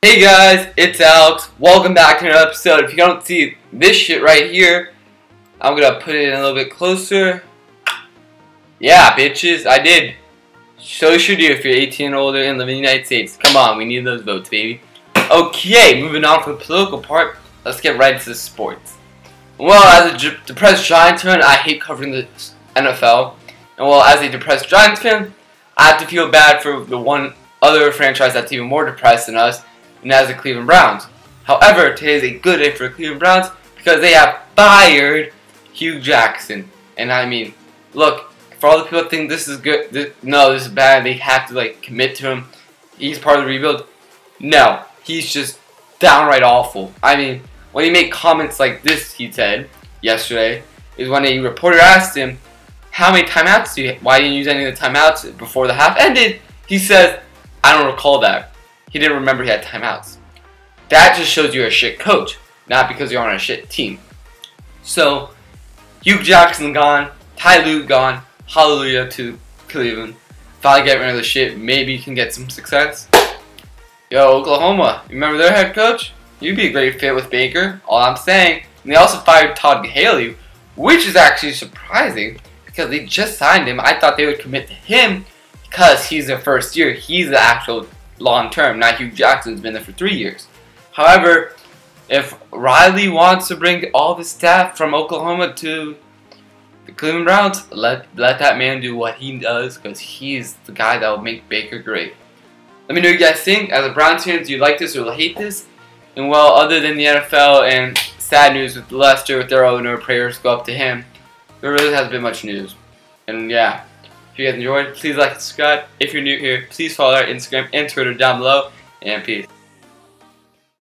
Hey guys, it's Alex. Welcome back to another episode. If you don't see this shit right here, I'm gonna put it in a little bit closer. Yeah, bitches, I did. So should you if you're 18 and older and live in the United States. Come on, we need those votes, baby. Okay, moving on from the political part, let's get right into the sports. Well, as a depressed Giants fan, I hate covering the NFL. And well, as a depressed Giants fan, I have to feel bad for the one other franchise that's even more depressed than us, and as the Cleveland Browns. However, today is a good day for the Cleveland Browns because they have fired Hue Jackson. And I mean, look, for all the people that think this is good, this, no, this is bad, they have to like commit to him. He's part of the rebuild. No, he's just downright awful. I mean, when he made comments like this, he said yesterday, is when a reporter asked him, "How many timeouts do you? Why didn't you use any of the timeouts before the half ended?" He says, "I don't recall that." He didn't remember he had timeouts. That just shows you're a shit coach, not because you're on a shit team. So, Hue Jackson gone, Ty Lue gone, hallelujah to Cleveland. Finally get rid of the shit, maybe you can get some success. Yo, Oklahoma, remember their head coach? You'd be a great fit with Baker, all I'm saying. And they also fired Todd Haley, which is actually surprising because they just signed him. I thought they would commit to him because he's their first year. He's the actual long term. Now Hue Jackson's been there for three years. However, if Riley wants to bring all the staff from Oklahoma to the Cleveland Browns, let let that man do what he does because he's the guy that will make Baker great. Let me know what you guys think. As a Browns fan, do you like this or hate this? And well, other than the NFL and sad news with Leicester with their owner, prayers go up to him. There really hasn't been much news. And yeah, if you guys enjoyed, please like and subscribe. If you're new here, please follow our Instagram and Twitter down below. And peace.